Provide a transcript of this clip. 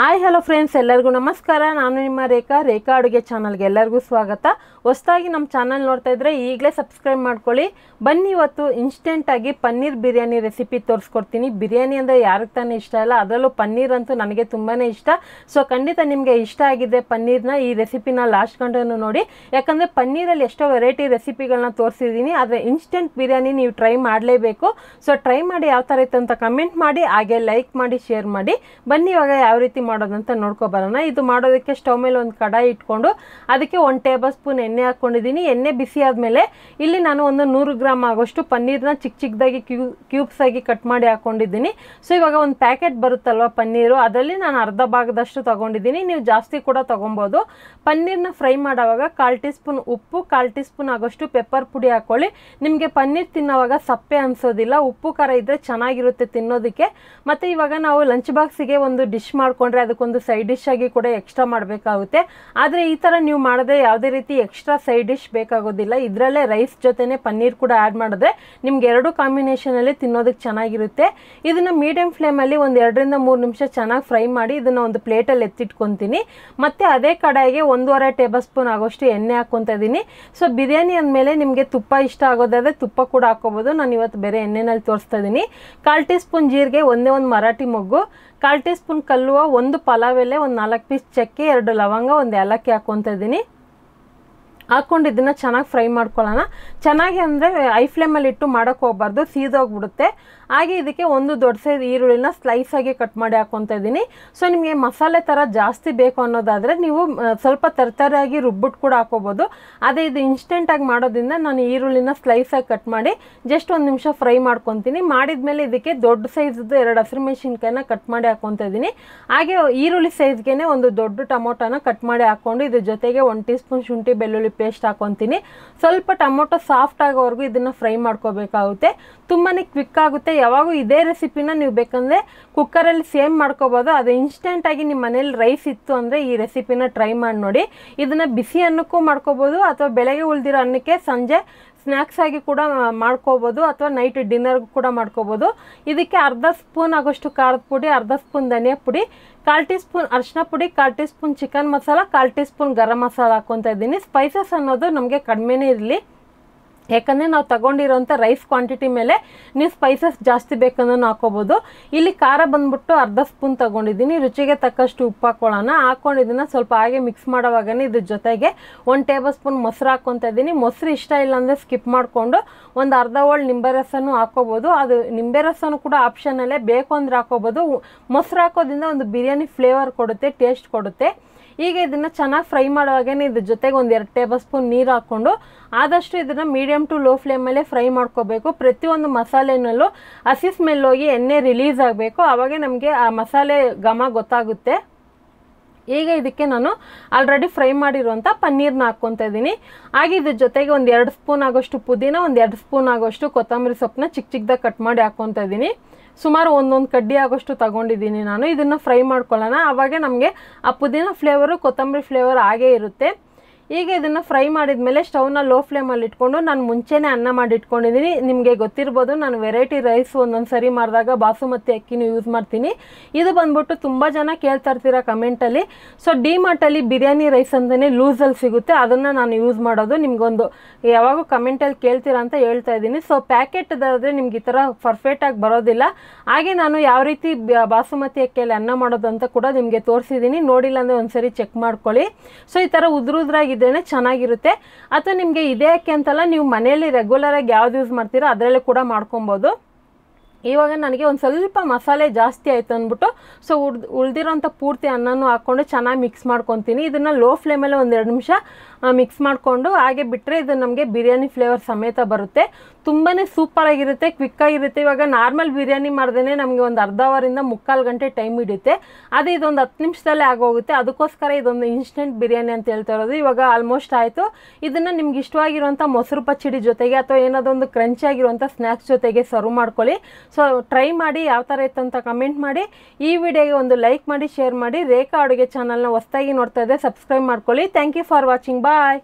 Hi hello friends ಎಲ್ಲರಿಗೂ ನಮಸ್ಕಾರ. ನಾನು ನಿಮ್ಮ ರೇಖಾ. ರೇಖಾ ಅಡುಗೆ ಚಾನಲ್ಗೆ ಎಲ್ಲರಿಗೂ ಸ್ವಾಗತ. ಹೊಸದಾಗಿ ನಮ್ಮ ಚಾನಲ್ ನೋಡ್ತಾ ಇದ್ರೆ ಈಗಲೇ ಸಬ್ಸ್ಕ್ರೈಬ್ ಮಾಡ್ಕೊಳ್ಳಿ. ಬನ್ನಿ ಇವತ್ತು ಇನ್ಸ್ಟೆಂಟಾಗಿ ಪನ್ನೀರ್ ಬಿರಿಯಾನಿ ರೆಸಿಪಿ ತೋರಿಸ್ಕೊಡ್ತೀನಿ. ಬಿರಿಯಾನಿ ಅಂದರೆ ಯಾರಿಗೆ ತಾನೇ ಇಷ್ಟ ಇಲ್ಲ. ಅದರಲ್ಲೂ ಪನ್ನೀರ್ ಅಂತೂ ನನಗೆ ತುಂಬಾ ಇಷ್ಟ. ಸೊ ಖಂಡಿತ ನಿಮಗೆ ಇಷ್ಟ ಆಗಿದೆ ಪನ್ನೀರ್ನ ಈ ರೆಸಿಪಿನ ಲಾಸ್ಟ್ ಗಂಟೆನೂ ನೋಡಿ. ಯಾಕಂದರೆ ಪನ್ನೀರಲ್ಲಿ ಎಷ್ಟೋ ವೆರೈಟಿ ರೆಸಿಪಿಗಳನ್ನ ತೋರಿಸಿದ್ದೀನಿ. ಆದರೆ ಇನ್ಸ್ಟೆಂಟ್ ಬಿರಿಯಾನಿ ನೀವು ಟ್ರೈ ಮಾಡಲೇಬೇಕು. ಸೊ ಟ್ರೈ ಮಾಡಿ ಯಾವ ಥರ ಇತ್ತು ಅಂತ ಕಮೆಂಟ್ ಮಾಡಿ. ಹಾಗೆ ಲೈಕ್ ಮಾಡಿ ಶೇರ್ ಮಾಡಿ. ಬನ್ನಿ ಇವಾಗ ಯಾವ ರೀತಿ ಮಾಡೋದಂತ ನೋಡ್ಕೊಬರೋಣ ಇದು ಮಾಡೋದಕ್ಕೆ ಸ್ಟವ್ ಮೇಲೆ ಒಂದು ಕಡಾಯಿ ಇಟ್ಕೊಂಡು ಅದಕ್ಕೆ ಒಂದು ಟೇಬಲ್ ಸ್ಪೂನ್ ಎಣ್ಣೆ ಹಾಕ್ಕೊಂಡಿದ್ದೀನಿ ಎಣ್ಣೆ ಬಿಸಿ ಆದಮೇಲೆ ಇಲ್ಲಿ ನಾನು ಒಂದು ನೂರು ಗ್ರಾಮ್ ಆಗೋಷ್ಟು ಪನ್ನೀರ್ನ ಚಿಕ್ಕ ಚಿಕ್ಕದಾಗಿ ಕ್ಯೂ, ಕ್ಯೂಬ್ಸ್ ಆಗಿ ಕಟ್ ಮಾಡಿ ಹಾಕ್ಕೊಂಡಿದ್ದೀನಿ ಸೊ ಇವಾಗ ಒಂದು ಪ್ಯಾಕೆಟ್ ಬರುತ್ತಲ್ವ ಪನ್ನೀರು? ಅದರಲ್ಲಿ ನಾನು ಅರ್ಧ ಭಾಗದಷ್ಟು ತೊಗೊಂಡಿದ್ದೀನಿ. ನೀವು ಜಾಸ್ತಿ ಕೂಡ ತೊಗೊಬೋದು. ಪನ್ನೀರ್ನ ಫ್ರೈ ಮಾಡೋವಾಗ ಕಾಲು ಟೀ ಸ್ಪೂನ್ ಉಪ್ಪು, ಕಾಲು ಟೀ ಸ್ಪೂನ್ ಆಗೋಷ್ಟು ಪೆಪ್ಪರ್ ಪುಡಿ ಹಾಕ್ಕೊಳ್ಳಿ ನಿಮಗೆ ಪನ್ನೀರ್ ತಿನ್ನೋವಾಗ ಸಪ್ಪೆ ಅನಿಸೋದಿಲ್ಲ. ಉಪ್ಪು ಖಾರ ಇದ್ದರೆ ಚೆನ್ನಾಗಿರುತ್ತೆ ತಿನ್ನೋದಕ್ಕೆ. ಮತ್ತು ಇವಾಗ ನಾವು ಲಂಚ್ ಬಾಕ್ಸಿಗೆ ಒಂದು ಡಿಶ್ ಮಾಡಿಕೊಂಡ್ರೆ ಅದಕ್ಕೊಂದು ಸೈಡ್ ಡಿಶ್ ಆಗಿ ಕೂಡ ಎಕ್ಸ್ಟ್ರಾ ಮಾಡಬೇಕಾಗುತ್ತೆ. ಆದರೆ ಈ ಥರ ನೀವು ಮಾಡಿದ್ರೆ ಯಾವುದೇ ರೀತಿ ಎಕ್ಸ್ಟ್ರಾ ಸೈಡ್ ಡಿಶ್ ಬೇಕಾಗೋದಿಲ್ಲ. ಇದರಲ್ಲೇ ರೈಸ್ ಜೊತೆನೇ ಪನ್ನೀರ್ ಕೂಡ ಆ್ಯಡ್ ಮಾಡಿದ್ರೆ ನಿಮ್ಗೆ ಎರಡು ಕಾಂಬಿನೇಷನಲ್ಲಿ ತಿನ್ನೋದಕ್ಕೆ ಚೆನ್ನಾಗಿರುತ್ತೆ. ಇದನ್ನು ಮೀಡಿಯಂ ಫ್ಲೇಮಲ್ಲಿ ಒಂದು ಎರಡರಿಂದ ಮೂರು ನಿಮಿಷ ಚೆನ್ನಾಗಿ ಫ್ರೈ ಮಾಡಿ ಇದನ್ನು ಒಂದು ಪ್ಲೇಟಲ್ಲಿ ಎತ್ತಿಟ್ಕೊತೀನಿ. ಮತ್ತು ಅದೇ ಕಡಾಯಿಗೆ ಒಂದೂವರೆ ಟೇಬಲ್ ಸ್ಪೂನ್ ಆಗೋಷ್ಟು ಎಣ್ಣೆ ಹಾಕ್ಕೊತಾ ಇದ್ದೀನಿ ಸೊ ಬಿರಿಯಾನಿ ಅಂದಮೇಲೆ ನಿಮಗೆ ತುಪ್ಪ ಇಷ್ಟ ಆಗೋದಾದರೆ ತುಪ್ಪ ಕೂಡ ಹಾಕ್ಕೋಬೋದು. ನಾನು ಇವತ್ತು ಬೇರೆ ಎಣ್ಣೆನಲ್ಲಿ ತೋರಿಸ್ತಾ ಇದ್ದೀನಿ ಕಾಲು ಟೀ ಸ್ಪೂನ್ ಜೀರಿಗೆ, ಒಂದೇ ಒಂದು ಮರಾಠಿ ಮೊಗ್ಗು. ಕಾಲು ಟೀ ಸ್ಪೂನ್ ಕಲ್ಲುವ ಒಂದು ಪಲಾವ್ ಎಲೆ, ಒಂದು ನಾಲ್ಕು ಪೀಸ್ ಚಕ್ಕೆ, ಎರಡು ಲವಂಗ, ಒಂದು ಏಲಕ್ಕಿ ಹಾಕ್ಕೊತಾ ಇದ್ದೀನಿ. ಹಾಕ್ಕೊಂಡು ಇದನ್ನು ಚೆನ್ನಾಗಿ ಫ್ರೈ ಮಾಡ್ಕೊಳ್ಳೋಣ. ಚೆನ್ನಾಗಿ ಅಂದರೆ ಐ ಫ್ಲೇಮಲ್ಲಿ ಇಟ್ಟು ಮಾಡೋಕ್ಕೆ ಹೋಗ್ಬಾರ್ದು, ಸೀದೋಗ್ಬಿಡುತ್ತೆ. ಹಾಗೆ ಇದಕ್ಕೆ ಒಂದು ದೊಡ್ಡ ಸೈಜ್ ಈರುಳ್ಳಿನ ಸ್ಲೈಸ್ ಆಗಿ ಕಟ್ ಮಾಡಿ ಹಾಕ್ಕೊತಾ ಇದ್ದೀನಿ. ಸೊ, ನಿಮಗೆ ಮಸಾಲೆ ಥರ ಜಾಸ್ತಿ ಬೇಕು ಅನ್ನೋದಾದರೆ ನೀವು ಸ್ವಲ್ಪ ತರತರಿಯಾಗಿ ರುಬ್ಬಿಟ್ಟು ಕೂಡ ಹಾಕೋಬೋದು. ಅದೇ ಇದು ಇನ್ಸ್ಟೆಂಟಾಗಿ ಮಾಡೋದ್ರಿಂದ ನಾನು ಈರುಳ್ಳಿನ ಸ್ಲೈಸ್ ಆಗಿ ಕಟ್ ಮಾಡಿ ಜಸ್ಟ್ ಒಂದು ನಿಮಿಷ ಫ್ರೈ ಮಾಡ್ಕೊತೀನಿ. ಮಾಡಿದ್ಮೇಲೆ ಇದಕ್ಕೆ ದೊಡ್ಡ ಸೈಜ್ದು ಎರಡು ಹಸಿರು ಮೆಣಸಿನ್ಕಾಯಿನ ಕಟ್ ಮಾಡಿ ಹಾಕ್ಕೊತಾ ಇದ್ದೀನಿ. ಹಾಗೆ ಈರುಳ್ಳಿ ಸೈಜ್ಗೆ ಒಂದು ದೊಡ್ಡ ಟೊಮೊಟೊನ ಕಟ್ ಮಾಡಿ ಹಾಕ್ಕೊಂಡು ಇದ್ರ ಜೊತೆಗೆ ಒಂದು ಟೀ ಸ್ಪೂನ್ ಶುಂಠಿ ಬೆಳ್ಳುಳ್ಳಿ ಪೇಸ್ಟ್ ಹಾಕ್ಕೊತೀನಿ ಸ್ವಲ್ಪ ಟೊಮೊಟೊ ಸಾಫ್ಟ್ ಆಗೋವರೆಗೂ ಇದನ್ನು ಫ್ರೈ ಮಾಡ್ಕೋಬೇಕಾಗುತ್ತೆ. ತುಂಬಾ ಕ್ವಿಕ್ ಆಗುತ್ತೆ. ಯಾವಾಗೂ ಇದೇ ರೆಸಿಪಿನ ನೀವು ಬೇಕಂದರೆ ಕುಕ್ಕರಲ್ಲಿ ಸೇಮ್ ಮಾಡ್ಕೋಬೋದು. ಅದು ಇನ್ಸ್ಟೆಂಟಾಗಿ ನಿಮ್ಮ ಮನೇಲಿ ರೈಸ್ ಇತ್ತು ಅಂದರೆ ಈ ರೆಸಿಪಿನ ಟ್ರೈ ಮಾಡಿ ನೋಡಿ. ಇದನ್ನು ಬಿಸಿ ಅನ್ನಕ್ಕೂ ಮಾಡ್ಕೋಬೋದು ಅಥವಾ ಬೆಳಗ್ಗೆ ಉಳಿದಿರೋ ಅನ್ನಕ್ಕೆ ಸಂಜೆ ಸ್ನ್ಯಾಕ್ಸ್ ಆಗಿ ಕೂಡ ಮಾಡ್ಕೋಬೋದು ಅಥವಾ ನೈಟ್ ಡಿನ್ನರ್ಗೂ ಕೂಡ ಮಾಡ್ಕೋಬೋದು. ಇದಕ್ಕೆ ಅರ್ಧ ಸ್ಪೂನ್ ಆಗೋಷ್ಟು ಖಾರದ ಪುಡಿ, ಅರ್ಧ ಸ್ಪೂನ್ ಧನಿಯಾ ಪುಡಿ, ಕಾಲು ಟೀ ಸ್ಪೂನ್ ಅರಿಶಿನ ಪುಡಿ, ಕಾಲು ಟೀ ಸ್ಪೂನ್ ಚಿಕನ್ ಮಸಾಲ, ಕಾಲು ಟೀ ಸ್ಪೂನ್ ಗರಂ ಮಸಾಲ ಹಾಕ್ಕೊತಾ ಇದ್ದೀನಿ. ಸ್ಪೈಸಸ್ ಅನ್ನೋದು ನಮಗೆ ಕಡಿಮೆನೇ ಇರಲಿ. ಯಾಕಂದರೆ ನಾವು ತಗೊಂಡಿರೋಂಥ ರೈಸ್ ಕ್ವಾಂಟಿಟಿ ಮೇಲೆ ನೀವು ಸ್ಪೈಸಸ್ ಜಾಸ್ತಿ ಬೇಕಂದ್ರೆ ಹಾಕೋಬೋದು. ಇಲ್ಲಿ ಖಾರ ಬಂದ್ಬಿಟ್ಟು ಅರ್ಧ ಸ್ಪೂನ್ ತಗೊಂಡಿದ್ದೀನಿ. ರುಚಿಗೆ ತಕ್ಕಷ್ಟು ಉಪ್ಪು ಹಾಕ್ಕೊಳ್ಳೋಣ ಹಾಕ್ಕೊಂಡು ಇದನ್ನು ಸ್ವಲ್ಪ ಹಾಗೆ ಮಿಕ್ಸ್ ಮಾಡೋವಾಗನೇ ಇದ್ರ ಜೊತೆಗೆ ಒಂದು ಟೇಬಲ್ ಸ್ಪೂನ್ ಮೊಸರು ಹಾಕ್ಕೊತಾ ಇದ್ದೀನಿ. ಮೊಸರು ಇಷ್ಟ ಇಲ್ಲ ಅಂದರೆ ಸ್ಕಿಪ್ ಮಾಡಿಕೊಂಡು ಒಂದು ಅರ್ಧ ಹೋಳು ನಿಂಬೆ ರಸನೂ ಹಾಕೋಬೋದು. ಅದು ನಿಂಬೆ ರಸನೂ ಕೂಡ ಆಪ್ಷನಲ್ಲೇ ಬೇಕು ಅಂದರೆ ಹಾಕೋಬೋದು. ಮೊಸರು ಹಾಕೋದ್ರಿಂದ ಒಂದು ಬಿರಿಯಾನಿ ಫ್ಲೇವರ್ ಕೊಡುತ್ತೆ ಟೇಸ್ಟ್ ಕೊಡುತ್ತೆ. ಈಗ ಇದನ್ನು ಚೆನ್ನಾಗಿ ಫ್ರೈ ಮಾಡುವಾಗೇ ಇದ್ರ ಜೊತೆಗೆ ಒಂದು ಎರಡು ಟೇಬಲ್ ಸ್ಪೂನ್ ನೀರು ಹಾಕ್ಕೊಂಡು ಆದಷ್ಟು ಇದನ್ನು ಮೀಡಿಯಮ್ ಟು ಲೋ ಫ್ಲೇಮಲ್ಲೇ ಫ್ರೈ ಮಾಡ್ಕೋಬೇಕು. ಪ್ರತಿಯೊಂದು ಮಸಾಲೆನಲ್ಲೂ ಹಸಿ ಸ್ಮೆಲ್ ಹೋಗಿ ಎಣ್ಣೆ ರಿಲೀಸ್ ಆಗಬೇಕು. ಆವಾಗೇ ನಮಗೆ ಆ ಮಸಾಲೆ ಘಮ ಗೊತ್ತಾಗುತ್ತೆ. ಈಗ ಇದಕ್ಕೆ ನಾನು ಆಲ್ರೆಡಿ ಫ್ರೈ ಮಾಡಿರುವಂಥ ಪನ್ನೀರ್ನ ಹಾಕ್ಕೊತಾ ಇದ್ದೀನಿ. ಹಾಗೆ ಇದ್ರ ಜೊತೆಗೆ ಒಂದು ಎರಡು ಸ್ಪೂನ್ ಆಗೋಷ್ಟು ಪುದೀನ, ಒಂದು ಎರಡು ಸ್ಪೂನ್ ಆಗೋಷ್ಟು ಕೊತ್ತಂಬರಿ ಸೊಪ್ಪನ್ನ ಚಿಕ್ಕ ಚಿಕ್ಕದಾಗಿ ಕಟ್ ಮಾಡಿ ಹಾಕ್ಕೊತಾ ಇದ್ದೀನಿ. ಸುಮಾರು ಒಂದೊಂದು ಕಡ್ಡಿ ಆಗೋಷ್ಟು ತಗೊಂಡಿದ್ದೀನಿ ನಾನು. ಇದನ್ನು ಫ್ರೈ ಮಾಡ್ಕೊಳ್ಳೋಣ. ಆವಾಗ ನಮಗೆ ಆ ಪುದೀನ ಫ್ಲೇವರು ಕೊತ್ತಂಬರಿ ಫ್ಲೇವರ್ ಹಾಗೇ ಇರುತ್ತೆ. ಈಗ ಇದನ್ನು ಫ್ರೈ ಮಾಡಿದ ಮೇಲೆ ಸ್ಟವ್ನ ಲೋ ಫ್ಲೇಮಲ್ಲಿ ಇಟ್ಕೊಂಡು ನಾನು ಮುಂಚೆನೇ ಅನ್ನ ಮಾಡಿ ಇಟ್ಕೊಂಡಿದ್ದೀನಿ ನಿಮಗೆ ಗೊತ್ತಿರ್ಬೋದು, ನಾನು ವೆರೈಟಿ ರೈಸ್ ಒಂದೊಂದು ಸರಿ ಮಾಡಿದಾಗ ಬಾಸುಮತಿ ಅಕ್ಕಿನೂ ಯೂಸ್ ಮಾಡ್ತೀನಿ. ಇದು ಬಂದ್ಬಿಟ್ಟು ತುಂಬ ಜನ ಕೇಳ್ತಾ ಇರ್ತೀರ ಕಮೆಂಟಲ್ಲಿ ಸೊ ಡಿ ಮಾರ್ಟಲ್ಲಿ ಬಿರಿಯಾನಿ ರೈಸ್ ಅಂತಲೇ ಲೂಸಲ್ಲಿ ಸಿಗುತ್ತೆ. ಅದನ್ನು ನಾನು ಯೂಸ್ ಮಾಡೋದು. ನಿಮಗೊಂದು ಯಾವಾಗೂ ಕಮೆಂಟಲ್ಲಿ ಕೇಳ್ತೀರಾ ಅಂತ ಹೇಳ್ತಾ ಇದ್ದೀನಿ. ಸೊ ಪ್ಯಾಕೆಟ್ದಾದರೆ ನಿಮ್ಗೆ ಈ ಥರ ಪರ್ಫೆಕ್ಟಾಗಿ ಬರೋದಿಲ್ಲ. ಹಾಗೆ ನಾನು ಯಾವ ರೀತಿ ಬಾಸುಮತಿ ಅಕ್ಕಿಯಲ್ಲಿ ಅನ್ನ ಮಾಡೋದು ಅಂತ ಕೂಡ ನಿಮಗೆ ತೋರಿಸಿದ್ದೀನಿ ನೋಡಿಲ್ಲ ಅಂದರೆ ಒಂದ್ಸರಿ ಚೆಕ್ ಮಾಡ್ಕೊಳ್ಳಿ. ಸೊ ಈ ಥರ ಉದ್ರುದ್ರಾಗಿದ್ರೇ ಚೆನ್ನಾಗಿರುತ್ತೆ. ಅಥವಾ ನಿಮಗೆ ಇದೇ ಅಕ್ಕಿ ಅಂತಲ್ಲ, ನೀವು ಮನೆಯಲ್ಲಿ ರೆಗ್ಯುಲರಾಗಿ ಯಾವ್ದು ಯೂಸ್ ಮಾಡ್ತೀರೋ ಅದರಲ್ಲೇ ಕೂಡ ಮಾಡ್ಕೊಬೋದು. ಇವಾಗ ನನಗೆ ಒಂದು ಸ್ವಲ್ಪ ಮಸಾಲೆ ಜಾಸ್ತಿ ಆಯಿತು ಅಂದ್ಬಿಟ್ಟು ಸೊ ಉಳ್ದು, ಉಳ್ದಿರೋಂಥ ಪೂರ್ತಿ ಅನ್ನನೂ ಹಾಕ್ಕೊಂಡು ಚೆನ್ನಾಗಿ ಮಿಕ್ಸ್ ಮಾಡ್ಕೊತೀನಿ. ಇದನ್ನು ಲೋ ಫ್ಲೇಮಲ್ಲಿ ಎರಡು ನಿಮಿಷ ಮಿಕ್ಸ್ ಮಾಡಿಕೊಂಡು, ಹಾಗೆ ಬಿಟ್ಟರೆ ಇದು ನಮಗೆ ಬಿರಿಯಾನಿ ಫ್ಲೇವರ್ ಸಮೇತ ಬರುತ್ತೆ. ತುಂಬಾ ಸೂಪರಾಗಿರುತ್ತೆ ಕ್ವಿಕ್ಕಾಗಿರುತ್ತೆ ಇವಾಗ ನಾರ್ಮಲ್ ಬಿರಿಯಾನಿ ಮಾಡ್ದೇ ನಮಗೆ ಒಂದು ಅರ್ಧ ಅವರಿಂದ ಮುಕ್ಕಾಲು ಗಂಟೆ ಟೈಮ್ ಹಿಡಿಯುತ್ತೆ. ಅದೇ ಇದೊಂದು ಹತ್ತು ನಿಮಿಷದಲ್ಲೇ ಆಗೋಗುತ್ತೆ. ಅದಕ್ಕೋಸ್ಕರ ಇದೊಂದು ಇನ್ಸ್ಟೆಂಟ್ ಬಿರಿಯಾನಿ ಅಂತ ಹೇಳ್ತಾ ಇರೋದು. ಇವಾಗ ಆಲ್ಮೋಸ್ಟ್ ಆಯಿತು. ಇದನ್ನು ನಿಮ್ಗೆ ಇಷ್ಟವಾಗಿರುವಂಥ ಮೊಸರು ಪಚ್ಚಡಿ ಜೊತೆಗೆ ಅಥವಾ ಏನಾದೊಂದು ಕ್ರಂಚಿಯಾಗಿರುವಂಥ ಸ್ನ್ಯಾಕ್ಸ್ ಜೊತೆಗೆ ಸರ್ವ್ ಮಾಡ್ಕೊಳ್ಳಿ. ಸೊ ಟ್ರೈ ಮಾಡಿ, ಯಾವ ಥರ ಇತ್ತು ಅಂತ ಕಮೆಂಟ್ ಮಾಡಿ. ಈ ವಿಡಿಯೋಗೆ ಒಂದು ಲೈಕ್ ಮಾಡಿ ಶೇರ್ ಮಾಡಿ. ರೇಖಾ ಅಡುಗೆ ಚಾನಲ್ನ ಹೊಸ್ದಾಗಿ ನೋಡ್ತಾ ಇದ್ದೆ ಸಬ್ಸ್ಕ್ರೈಬ್ ಮಾಡ್ಕೊಳ್ಳಿ. Thank you for watching bye